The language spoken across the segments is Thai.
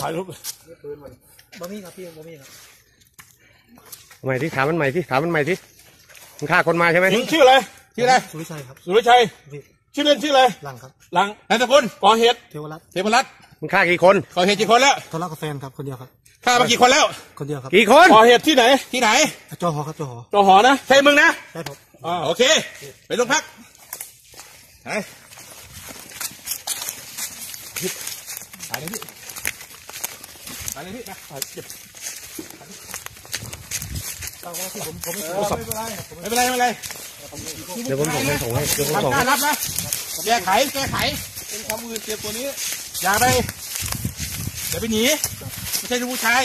ถ่ายรูปบะหมี่ครับพี่บะหมี่ครับใหม่ที่ถามมันใหม่ที่ถามมันใหม่ที่มึงฆ่าคนมาใช่ไหมหญิงชื่ออะไรชื่ออะไรสุริชัยครับสุรชัยพี่ชื่อเล่นชื่ออะไรหลังครับหลังนามสกุลก่อเหตุเทวรัตน์เทพรัตน์มึงฆ่ากี่คนก่อเหตุกี่คนแล้วทะเลาะกับแฟนครับคนเดียวครับฆ่ามากี่คนแล้ว คนเดียวครับกี่คนก่อเหตุที่ไหนที่ไหนจอหอครับจอหอจอหอนะใช่มึงนะได้ผมอ่าโอเค ไปโรงพักไปไปเลยพี่ ไปเลยพี่ไปไปเก็บเอาว่าที่ผมผมไม่เออไม่เป็นไรไม่เป็นไรไม่เป็นไรเดี๋ยวผมส่งให้ส่งให้เดี๋ยวผมส่งทำกาให้รรับนะแก้ไขแก้ไขเป็นความมือเตรียมตัวนี้ อย่าไปอย่าไปหนีไม่ใช่ลูกผู้ชาย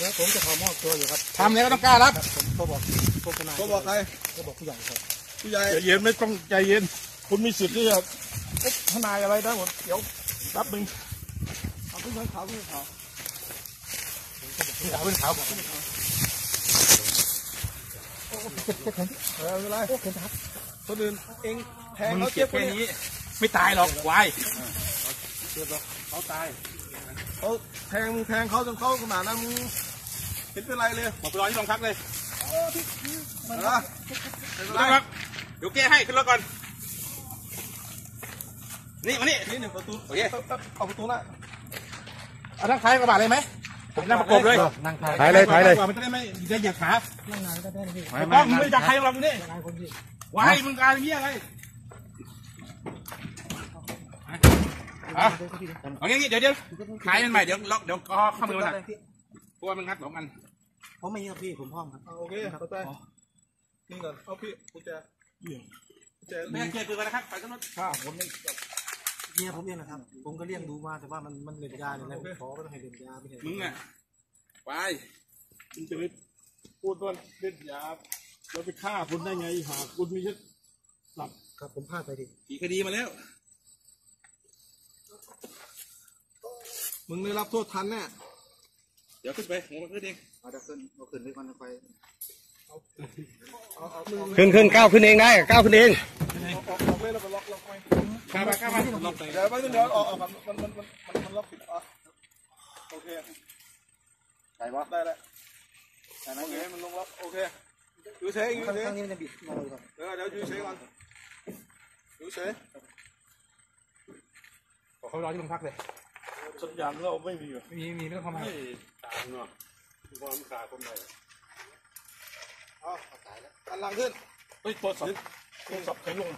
แล้วผมจะขอมอบตัวอยู่ครับทำแล้วก็ต้องกล้ารับผมก็บอกพวกทนายก็บอกใครก็บอกผู้ใหญ่ครับผู้ใหญ่ใจเย็นไม่ต้องใจเย็น คุณมีสิทธิ์ที่จะเอ๊ะทนายอะไรได้หมดเดี๋ยวรับมึงเอาขึ้นเขาขึ้นเขาขึ้ นขาวขึ้นขาวเออไม่เป็นไรคนอื่นเองแทงมึงเขาเจ็เจ็บบแค่คนนี้นี้ ไม่ตายหรอกควายเขาตายเขาแทงมึงแทงเขาจนเขาขนาดนั้นมึงเห็นเป็นไรเลยบอกไปรอที่โรงพักเลยนะไม่เป็นไรโรงพักเดี๋ยวแก้ให้ขึ้นรถก่อนนี่มานี่นี่หนึ่งประตูโอเคเอาประตูละเอาทั้งท้ายกระบะเลยไหมผม นั่งประกบเลยนั่งทายถ่ายเลยถ่ายเลยมันจะได้ไม่จะเหยียบขานั่งนานก็ได้นะพี่ไม่ต้องมึงไม่จากใครหรอกนี่นายคนพี่วายมึงการเหี้ยอะไรอะเอางี้เดี๋ยวเดี๋ยวขายมันใหม่เดี๋ยวล็อกเดี๋ยวก็เข้ามือมันหักเพราะว่ามันงัดสองอันผมไม่ครับพี่ผมพร้อมครับโอเคเข้าใจนี่ก่อนเอาพี่กุญแจกุญแจไม่ให้เคลียร์คือกันนะครับไปกันรถข้าผมนี่ เมียผมเองนะครับ ผมก็เลี้ยงดูมาแต่ว่ามันมันเล่นยาเนี่ยนะผมขอก็ต้องให้เล่นยาไม่ใช่มึงอะไปมึงจะไปพูดว่าเล่นยาแล้วไปฆ่าคุณได้ไงหาคุณมีแค่ครับผมพลาดไปดิกี่คดีมาแล้ว มึงได้รับโทษทันแน่เดี๋ยวขึ้นไปผมมาขึ้นเองเอาเดี๋ยวขึ้นเอาขึ้นด้วยกันไปขึ้นขึ้นก้าวขึ้นเองได้ก้าวขึ้นเอง ข้ามาข้ามาเดี๋ยวไปเดี๋ยวออกออกมันมันมันมันมันล็อกผิดอะโอเคไปวะได้แล้วโอเคมันลงล็อกโอเคอยู่เฉยอยู่เฉยข้างนี้มันจะบิดมาเลยครับเดี๋ยวเดี๋ยวอยู่เฉยก่อนอยู่เฉยขอเขารอที่โรงพักเลยสัญญาณเราไม่มีอยู่ม่มีไม่มีไม่ต้องเข้ามาตามเนาะความขาดคนไหนเอตายแล้วอันลังขึ้นเฮ้ยโทรศัพท์โทรศัพท์ใช้ลง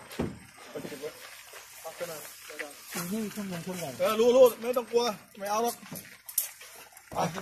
ไปเก็บไว้ ขึ้นหน่อยนี่ช่วงยังช่วงใหญ่เออรู้รู้ไม่ต้องกลัว ไม่เอาหรอกไป